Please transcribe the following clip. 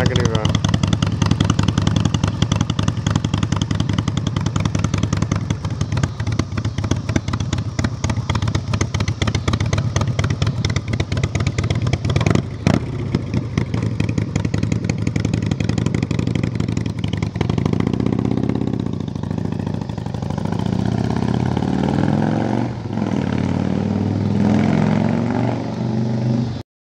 not gonna run.